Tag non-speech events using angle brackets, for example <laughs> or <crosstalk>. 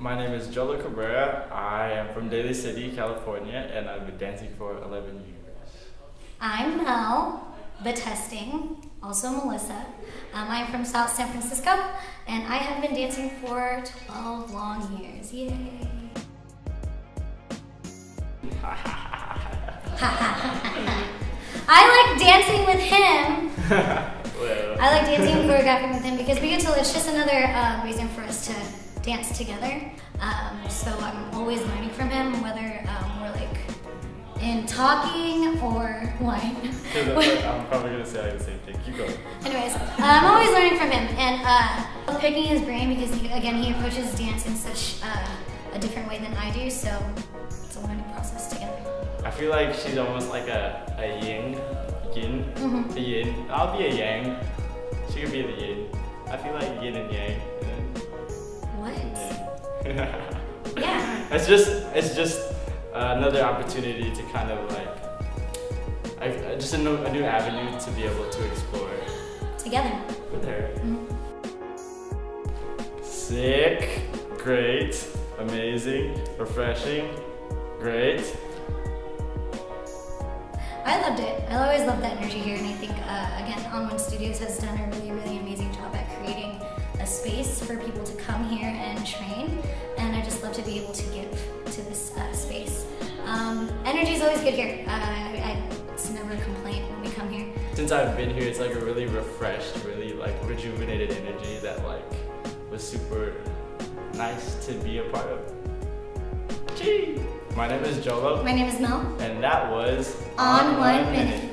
My name is Jolo Cabrera. I am from Daly City, California, and I've been dancing for 11 years. I'm Mel, Batesting, also Melissa. Um, I'm from South San Francisco, and I have been dancing for 12 long years. Yay! <laughs> I like dancing with him. <laughs> well, I like dancing and choreographing with him because we get to, it's just another uh, reason for us to dance together. Um, so I'm always learning from him, whether um, we're like in talking or <laughs> what. <laughs> I'm probably gonna say the same thing. Keep going. Anyways, uh, I'm always learning from him and uh, picking his brain because he, again he approaches dance in such uh, a different way than I do. So it's a learning process together. I feel like she's almost like a, a yin, yin, Mhm. a yin. I'll be a yang. She could be the yin. I feel like yin and yang. Yeah. <laughs> It's just, it's just another opportunity to kind of like, I, just a new, a new avenue to be able to explore Together. with her. Mhm. Sick, great, amazing, refreshing, great. I loved it. I always loved that energy here, and I think uh, again, On One Studios has done a really, really amazing space for people to come here and train. And I just love to be able to give to this uh, space. Um, energy is always good here. Uh, I, I, it's never a complaint when we come here. Since I've been here, it's like a really refreshed, really like rejuvenated energy that like was super nice to be a part of. Gee! My name is Jolo, My name is Mel. and that was On One Minute.